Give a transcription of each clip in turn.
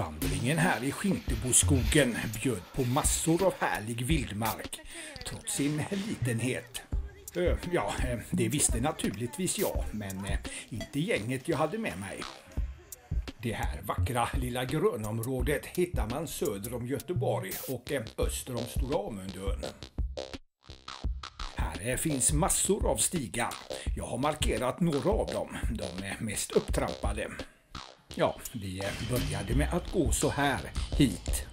Vandringen här i Skinteboskogen bjöd på massor av härlig vildmark, trots sin litenhet. Ja, eh, det visste naturligtvis jag, men eh, inte gänget jag hade med mig. Det här vackra lilla grönområdet hittar man söder om Göteborg och eh, öster om Stora Amundön. Här finns massor av stigar. Jag har markerat några av dem. De mest upptrampade. Ja, vi började med att gå så här hit.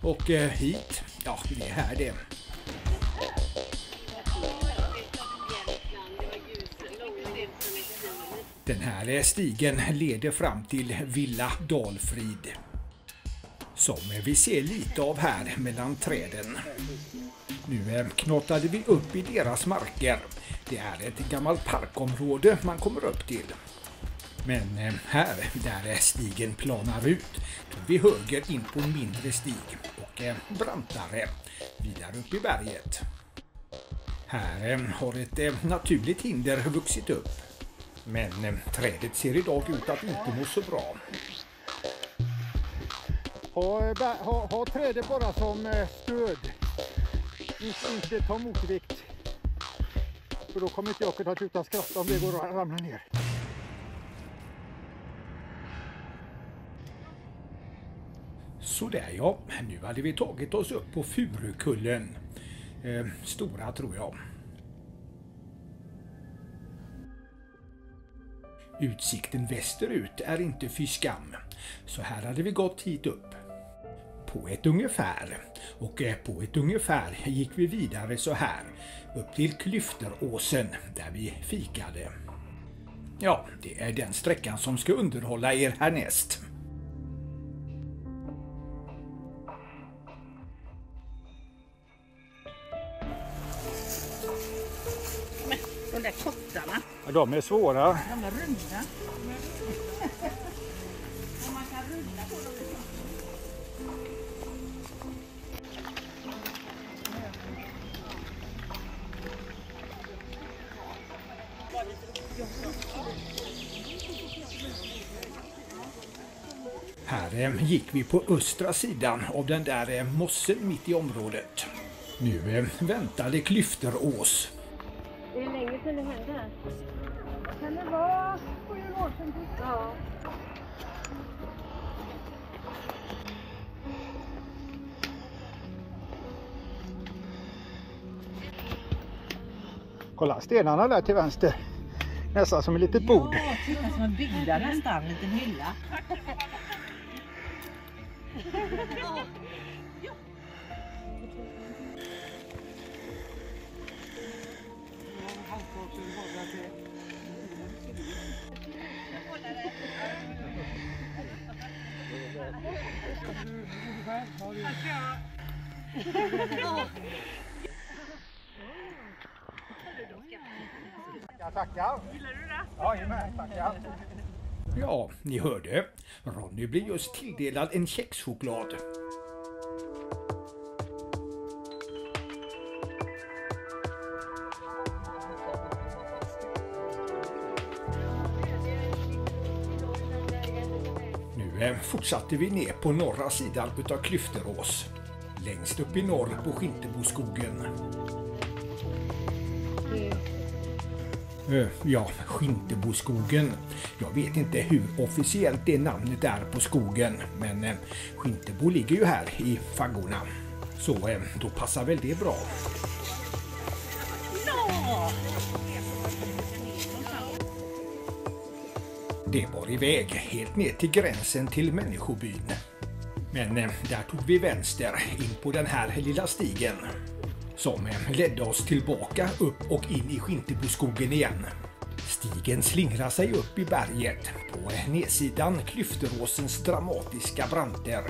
Och eh, hit, ja det är här det. Den här eh, stigen leder fram till Villa Dalfrid. Som vi ser lite av här mellan träden. Nu eh, knottade vi upp i deras marker. Det är ett gammalt parkområde man kommer upp till. Men eh, här, där stigen planar ut, tog vi höger in på en mindre stig och eh, brantare vidare upp i berget. Här eh, har ett naturligt hinder vuxit upp. Men trädet ser idag ut att inte må så bra. Ha, ha, ha trädet bara som stöd. Inte, inte ta motvikt. För då kommer inte jag kunna sluta skratta om det går att ramla ner. Sådär ja, nu hade vi tagit oss upp på Furukullen. Eh, stora tror jag. Utsikten västerut är inte fy skam, så här hade vi gått hit upp. På ett ungefär, och eh, på ett ungefär gick vi vidare så här, upp till Klyfteråsen där vi fikade. Ja, det är den sträckan som ska underhålla er härnäst. De där kottarna, Ja, de är svåra. de är runda. Här eh, gick vi på östra sidan av den där eh, mossen mitt i området. Nu eh, väntade Klyfterås. Det hände? Kan det vara sju år sedan? Ja. Kolla stenarna där till vänster. Nästan som ett litet bord. Ja, titta som en byggnad nästan, en liten hylla. Jag tackar. Gillar du det? Jajamän, tackar. Ja, ni hörde. Ronny blev just tilldelad en kexchoklad. Nu eh, fortsatte vi ner på norra sidan utav Klyfterås. Längst upp i norr på Skinteboskogen. Eh, ja, Skinteboskogen. Jag vet inte hur officiellt det namnet är på skogen, men eh, Skintebo ligger ju här i faggorna. Så eh, då passar väl det bra. Det var iväg helt ner till gränsen till människobyn. Men eh, där tog vi vänster in på den här lilla stigen som eh, ledde oss tillbaka upp och in i Skinteboskogen igen. Stigen slingrar sig upp i berget på eh, nedsidan Klyfteråsens dramatiska branter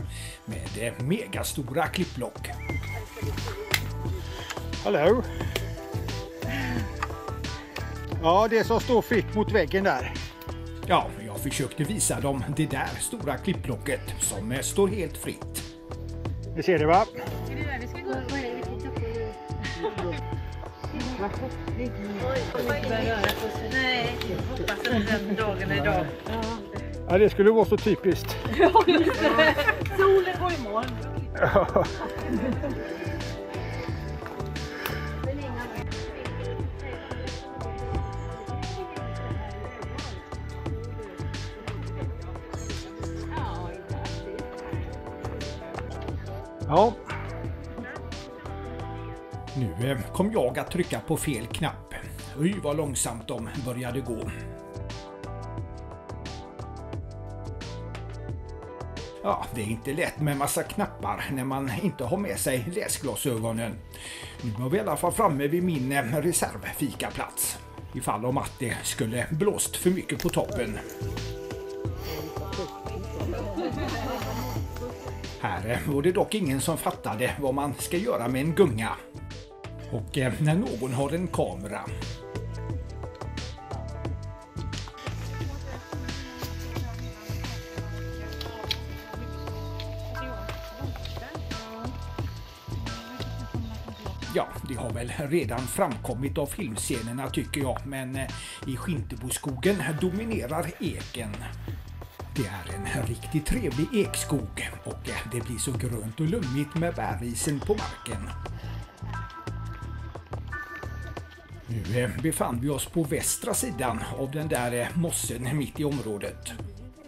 med megastora klippblock. Hallå? Ja, det som står fritt mot väggen där. Ja, försökte visa dem det där stora klippblocket som står helt fritt. Det ser va? Det nu? Nej, hoppas inte den dagen är idag. Ja. Det skulle vara så typiskt. Ja, just det. Solen går i Ja, Nu eh, kom jag att trycka på fel knapp. Oj vad långsamt de började gå. Ja, det är inte lätt med massa knappar när man inte har med sig läsglasögonen. Nu var vi i alla fall framme vid min eh, reservfikaplats. Ifall om att det skulle blåst för mycket på toppen. Här var det dock ingen som fattade vad man ska göra med en gunga. Och eh, när någon har en kamera. Ja, det har väl redan framkommit av filmscenerna tycker jag, men eh, i Skinteboskogen dominerar eken. Det är en riktigt trevlig ekskog och det blir så grönt och lummigt med bärisen på marken. Nu eh, befann vi oss på västra sidan av den där eh, mossen mitt i området.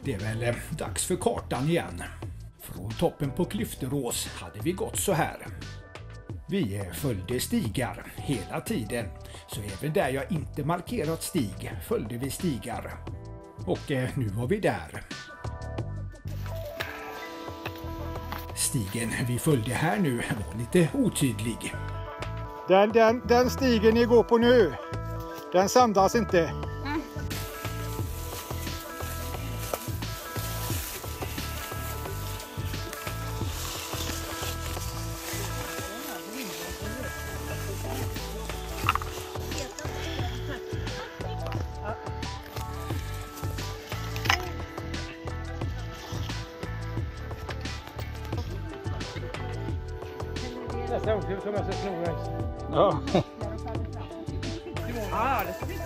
Det är väl eh, dags för kartan igen. Från toppen på Klyfterås hade vi gått så här. Vi följde stigar hela tiden, så även där jag inte markerat stig följde vi stigar. Och eh, nu var vi där. Stigen vi följde här nu var lite otydlig. den, den, den stigen ni går på nu, den sandas inte. Nästa gång ska vi ta med oss Snorrex. Ja. Ja, det ska bli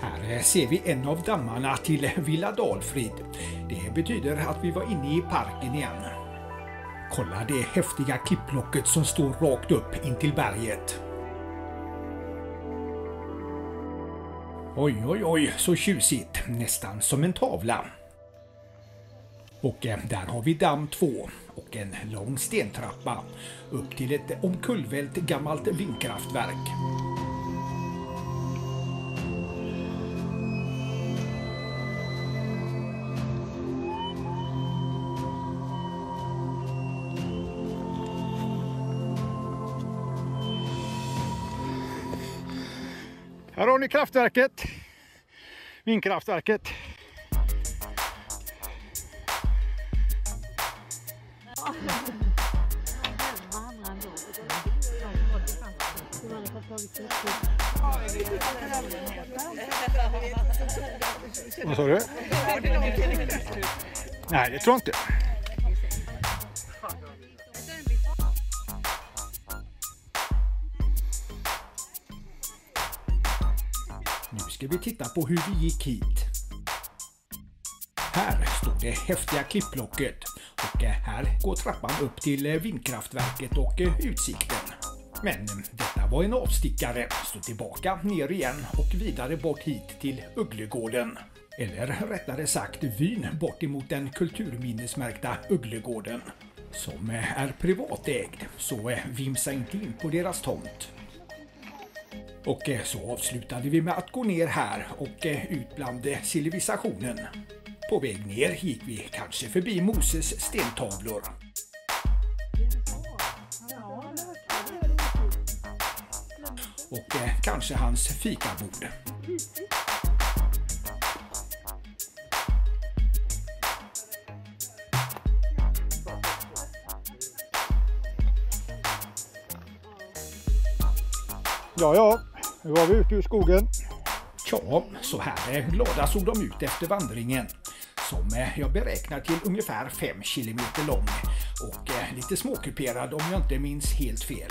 Här ser vi en av dammarna till Villa Dalfrid. Det betyder att vi var inne i parken igen. Kolla det häftiga klippblocket som står rakt upp intill berget. Oj, oj, oj, så tjusigt. Nästan som en tavla. Och eh, där har vi damm 2 och en lång stentrappa upp till ett omkullvält gammalt vindkraftverk. Här har ni kraftverket. Vindkraftverket. Vad sa du? Nej, det tror jag inte. Ska vi titta på hur vi gick hit. Här står det häftiga klippblocket och här går trappan upp till vindkraftverket och utsikten. Men detta var en avstickare, så tillbaka ner igen och vidare bort hit till Ugglegården. Eller rättare sagt vyn bort emot den kulturminnesmärkta Ugglegården. Som är privatägd, så vimsa inte in på deras tomt. Och eh, så avslutade vi med att gå ner här och eh, ut bland eh, civilisationen. På väg ner gick vi kanske förbi Moses stentavlor. Och kanske hans fikabord. Ja, ja, nu var vi ute ur skogen. Ja, så här eh, glada såg de ut efter vandringen. som eh, jag beräknar till ungefär 5 km lång och eh, lite småkuperad om jag inte minns helt fel.